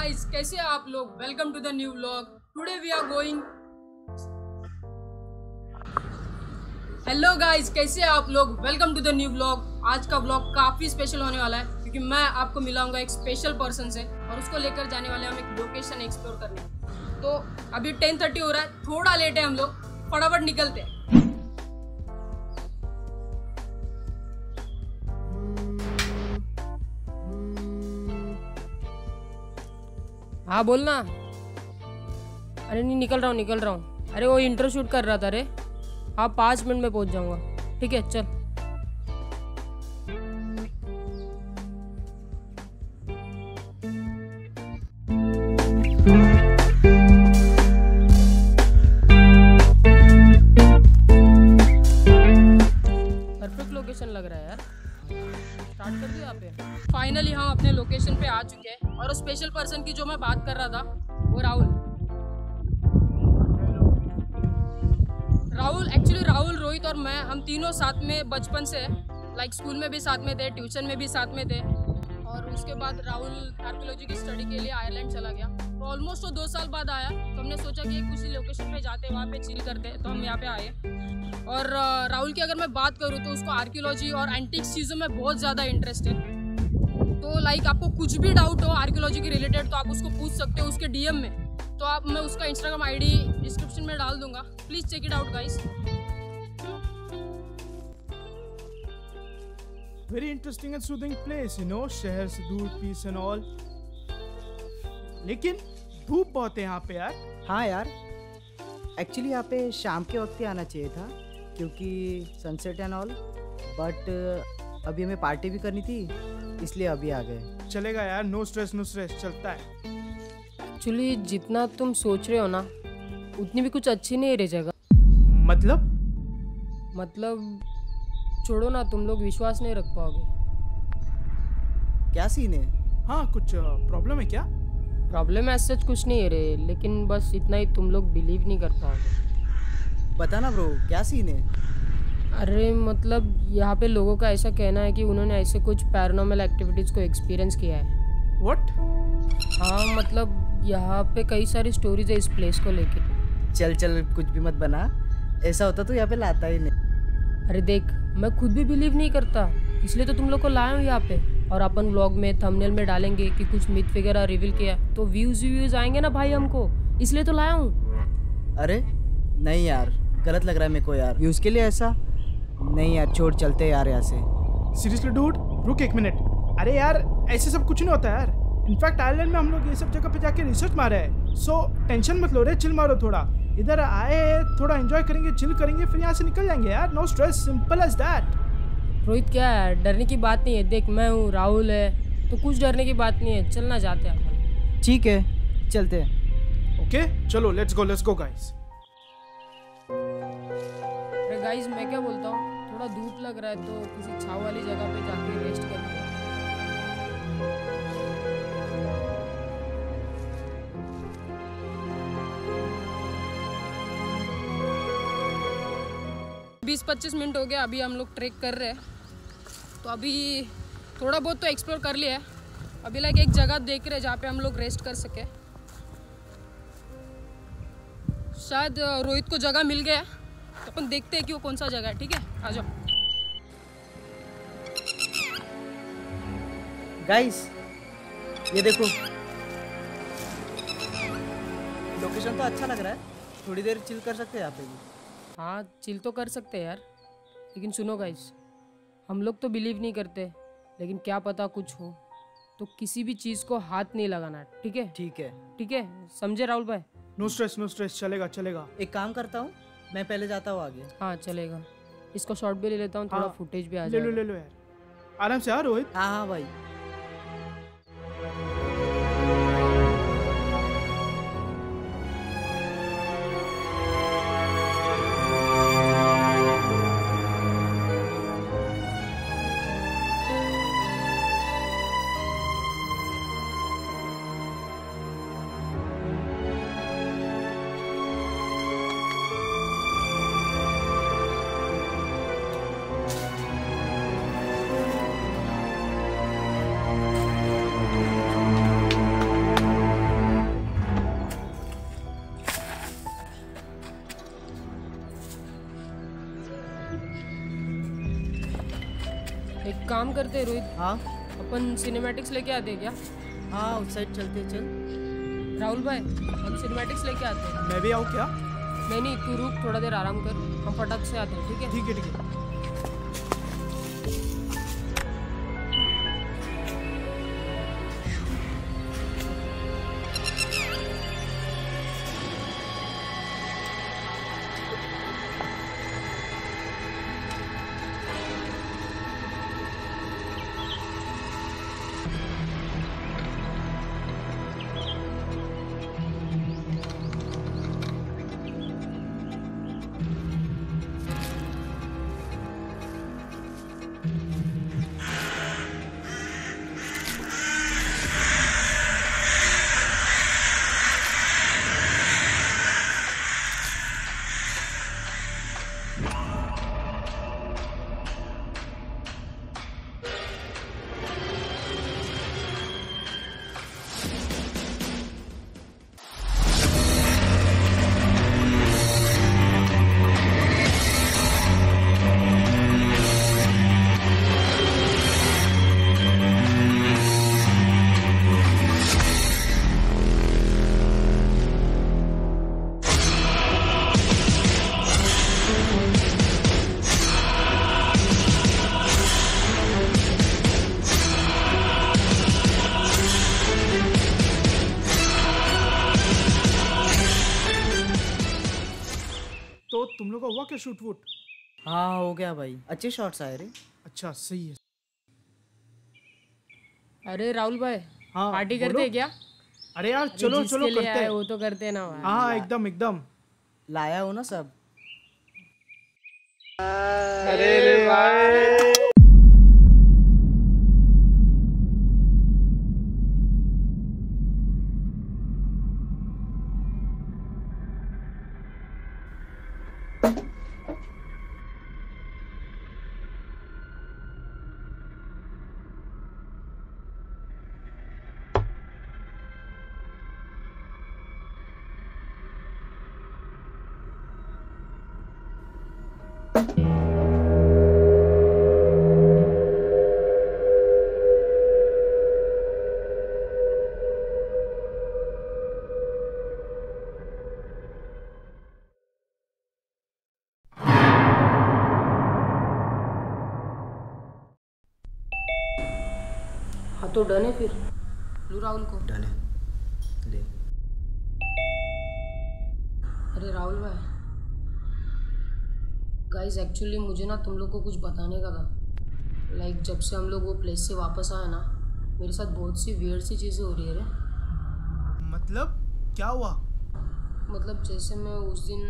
Guys कैसे आप लोग? Welcome to the new vlog today we are going hello guys कैसे आप लोग? Welcome to the new vlog आज का व्लॉग काफ़ी स्पेशल होने वाला है, क्योंकि मैं आपको मिलाऊँगा एक स्पेशल पर्सन से और उसको लेकर जाने वाले हम एक लोकेशन एक्सप्लोर करने। तो अभी टेन थर्टी हो रहा है, थोड़ा लेट है हम लोग, फटाफट निकलते हैं। हाँ बोलना अरे, नहीं, निकल रहा हूँ, निकल रहा हूँ। अरे, वो इंटर शूट कर रहा था, अरे। हाँ पाँच मिनट में पहुँच जाऊँगा। ठीक है, चल। परफेक्ट लोकेशन लग रहा है यार। फाइनली हम अपने लोकेशन पे आ चुके हैं। और स्पेशल पर्सन की जो मैं बात कर रहा था, वो राहुल। राहुल एक्चुअली राहुल, रोहित और मैं, हम तीनों साथ में बचपन से लाइक स्कूल में भी साथ में थे ट्यूशन में भी साथ में थे। और उसके बाद राहुल आर्कियोलॉजी की स्टडी के लिए आयरलैंड चला गया। तो ऑलमोस्ट वो दो साल बाद आया। तो हमने सोचा कि उसी लोकेशन पे जाते हैं वहाँ पे चिल करते। तो हम यहाँ पे आए। और राहुल की अगर मैं बात करूँ तो उसको आर्कियोलॉजी और एंटिक्स चीज़ों में बहुत ज़्यादा इंटरेस्ट है। तो लाइक आपको कुछ भी डाउट हो आर्कियोलॉजी के रिलेटेड तो आप उसको पूछ सकते हो उसके डीएम में। तो आप मैं उसका इंस्टाग्राम आईडी डिस्क्रिप्शन में डाल दूँगा। Please check it out guys very interesting and soothing place, you know, शहर से दूर पीस एंड ऑल लेकिन धूप बहुत है यहाँ पे यार। हाँ यार। एक्चुअली यहाँ पे शाम के वक्त ही आना चाहिए था क्योंकि सनसेट एंड ऑल बट अभी हमें पार्टी भी करनी थी इसलिए अभी आ गए। चलेगा यार नो स्ट्रेस नो स्ट्रेस चलता है। एक्चुअली जितना तुम सोच रहे हो ना उतनी भी कुछ अच्छी नहीं है रे जगह। मतलब? मतलब छोड़ो ना तुम लोग विश्वास नहीं रख पाओगे। क्या सीन है? हाँ कुछ प्रॉब्लम है क्या? प्रॉब्लम ऐसा सच कुछ नहीं है रे लेकिन बस इतना ही तुम लोग बिलीव नहीं कर पाओगे। बता ना ब्रो क्या सीन है? अरे मतलब यहाँ पे लोगों का ऐसा कहना है कि उन्होंने ऐसे कुछ पैरानॉर्मल एक्टिविटीज़ को एक्सपीरियंस किया है। व्हाट हाँ मतलब यहाँ पे कई सारी स्टोरीज है इस प्लेस को लेके। चल चल कुछ भी मत बना। ऐसा होता तो यहाँ पे लाता ही नहीं। अरे देख मैं खुद भी बिलीव नहीं करता इसलिए तो तुम लोग को लाया हूँ यहाँ पे। और अपन ब्लॉग में थंबनेल में डालेंगे कि कुछ मिथ वगैरह रिवील किया। तो व्यूज़ व्यूज़ आएँगे ना भाई हमको? इसलिए तो लाया हूँ। अरे नहीं यार गलत लग रहा है मेरे को यार। व्यूज़ के लिए ऐसा? नहीं यार छोड़ चलते यार यहाँ से। सीरियसली डूड रुक एक मिनट अरे यार ऐसे सब कुछ नहीं होता यार। इनफैक्ट आयरलैंड में हम लोग ये सब जगह पे जाके रिसर्च मारे हैं। सो टेंशन मत लो रे चिल मारो थोड़ा। इधर आए थोड़ा एंजॉय करेंगे चिल करेंगे फिर यहाँ से निकल जाएँगे यार। No stress simple as that Rohit क्या है? डरने की बात नहीं है। देख मैं हूँ राहुल है तो कुछ डरने की बात नहीं है। चलना चाहते हैं अपन। ठीक है चलते हैं। ओके चलो let's go let's go guys अरे गाइस मैं क्या बोलता हूँ? थोड़ा धूप लग रहा है तो किसी छाव वाली जगह पे जाके रेस्ट करते बीस पच्चीस मिनट हो गया, अभी हम लोग ट्रेक कर रहे हैं। तो अभी थोड़ा बहुत तो एक्सप्लोर कर लिया है। अभी लाइक एक जगह देख रहे हैं जहाँ पे हम लोग रेस्ट कर सके। शायद रोहित को जगह मिल गया तो अपन देखते हैं कि वो कौन सा जगह है, ठीक है? आ जाओ। गाइस ये देखो। लोकेशन तो अच्छा लग रहा है। थोड़ी देर चिल कर सकते हैं यहाँ पे भी। हाँ चिल तो कर सकते हैं यार। लेकिन सुनो गाइस हम लोग तो बिलीव नहीं करते लेकिन क्या पता कुछ हो। तो किसी भी चीज़ को हाथ नहीं लगाना ठीक है? ठीक है। ठीक है? समझे राहुल भाई? नो स्ट्रेस नो स्ट्रेस चलेगा चलेगा। एक काम करता हूँ मैं पहले जाता हूँ आगे। हाँ चलेगा। इसको शॉर्ट भी ले लेता हूँ थोड़ा हाँ, फुटेज भी आ ले लो ले लो यार। आराम से आ रोहित? हाँ हाँ भाई। करते हैं रोहित। हाँ। अपन सिनेमैटिक्स लेके आते हैं क्या? हाँ आउटसाइड साइड चलते चल। राहुल भाई हम सिनेमैटिक्स लेके आते हैं। मैं भी आऊँ क्या? नहीं नहीं तू रुक थोड़ा देर आराम कर। हम फटाक से आते हैं ठीक है? ठीक है ठीक है। शूट वूट। हाँ हो गया भाई। अच्छे शॉट्स आए रे। अच्छा सही है। अरे राहुल भाई हाँ पार्टी करते हैं क्या? अरे यार चलो चलो करते हैं। वो तो करते हैं ना। भाई हाँ एकदम एकदम। लाया हो ना सब? हाँ तो डन है फिर। लू राहुल को। डन है। ले। अरे राहुल भाई। गाइस एक्चुअली मुझे ना तुम लोग को कुछ बताने का था। लाइक like, जब से हम लोग वो प्लेस से वापस आए ना मेरे साथ बहुत सी वियर सी चीज़ें हो रही है रे। मतलब क्या हुआ? मतलब जैसे मैं उस दिन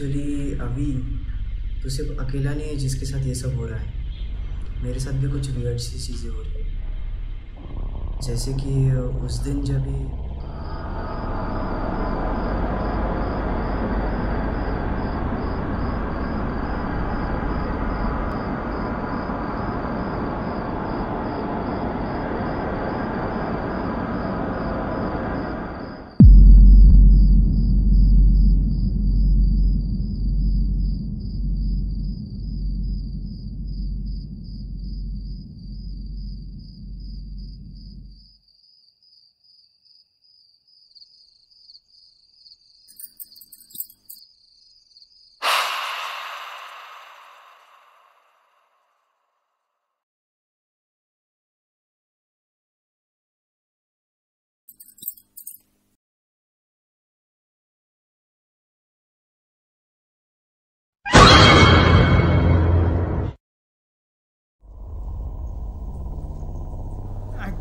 एक्चुअली अभी तो सिर्फ़ अकेला नहीं है, जिसके साथ ये सब हो रहा है। मेरे साथ भी कुछ वियर्ड सी चीज़ें हो रही है। जैसे कि उस दिन जब ये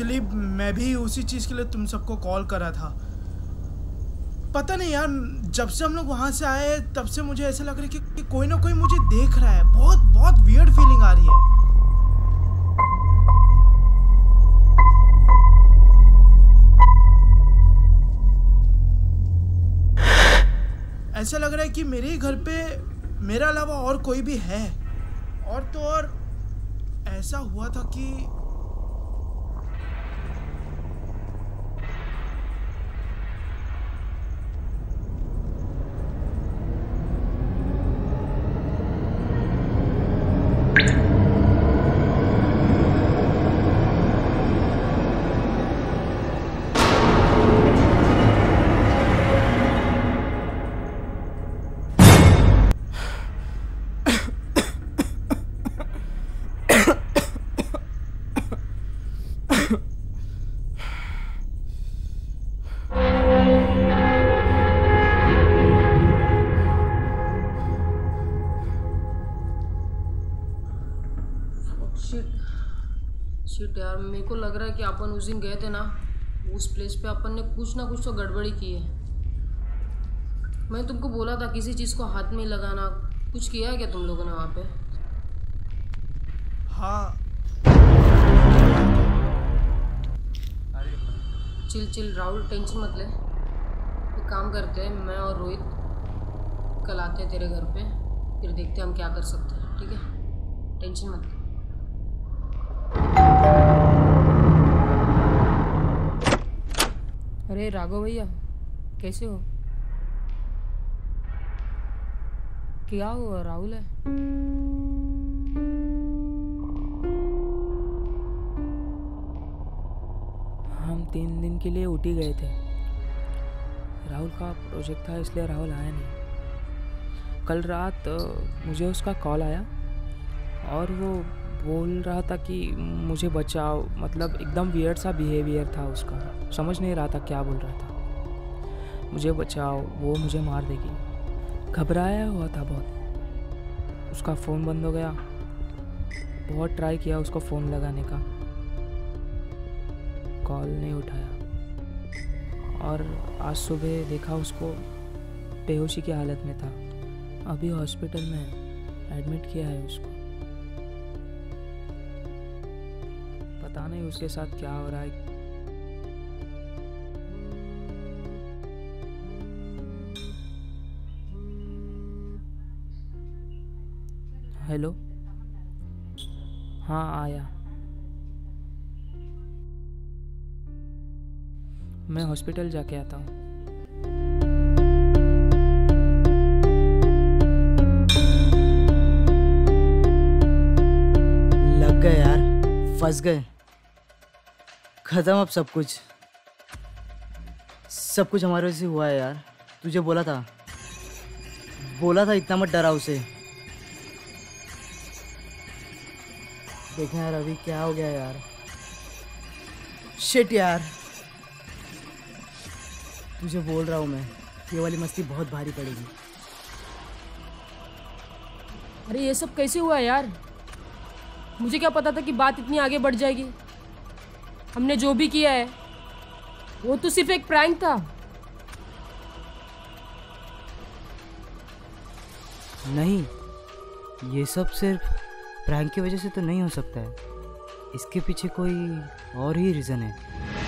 एक्चुअली मैं भी उसी चीज़ के लिए तुम सबको कॉल करा था। पता नहीं यार जब से हम लोग वहाँ से आए तब से मुझे ऐसा लग रहा है कि, कोई ना कोई मुझे देख रहा है। बहुत बहुत वियर्ड फीलिंग आ रही है। ऐसा लग रहा है कि मेरे ही घर पे मेरा अलावा और कोई भी है। और तो और ऐसा हुआ था कि है कि अपन उस दिन गए थे ना उस प्लेस पे अपन ने कुछ ना कुछ तो गड़बड़ी की है। मैं तुमको बोला था किसी चीज़ को हाथ में लगाना। कुछ किया है क्या तुम लोगों ने वहाँ पे? हाँ। चिल चिल राहुल टेंशन मत ले। एक काम करते हैं मैं और रोहित कल आते हैं तेरे घर पे फिर देखते हैं हम क्या कर सकते हैं ठीक है? टेंशन मत ले। अरे राघव भैया, कैसे हो? क्या हुआ? राहुल है? हम तीन दिन के लिए ऊटी गए थे। राहुल का प्रोजेक्ट था, इसलिए राहुल आया नहीं। कल रात मुझे उसका कॉल आया और वो बोल रहा था कि मुझे बचाओ। मतलब एकदम वियर्ड सा बिहेवियर था उसका। समझ नहीं रहा था क्या बोल रहा था। मुझे बचाओ, वो मुझे मार देगी। घबराया हुआ था बहुत। उसका फ़ोन बंद हो गया। बहुत ट्राई किया उसको फ़ोन लगाने का। कॉल नहीं उठाया। और आज सुबह देखा उसको बेहोशी की हालत में था। अभी हॉस्पिटल में एडमिट किया है उसको। नहीं उसके साथ क्या हो रहा है। हेलो? हाँ आया। मैं हॉस्पिटल जाके आता हूँ। लग गए यार, फंस गए। खत्म अब सब कुछ। सब कुछ हमारे वजह से हुआ है यार। तुझे बोला था। बोला था, इतना मत डरा उसे। देखना यार, अभी क्या हो गया यार। शिट यार। तुझे बोल रहा हूँ मैं ये वाली मस्ती बहुत भारी पड़ेगी। अरे ये सब कैसे हुआ यार? मुझे क्या पता था कि बात इतनी आगे बढ़ जाएगी। हमने जो भी किया है, वो तो सिर्फ़ एक प्रैंक था। नहीं, ये सब सिर्फ़ प्रैंक की वजह से तो नहीं हो सकता है। इसके पीछे कोई और ही रीज़न है।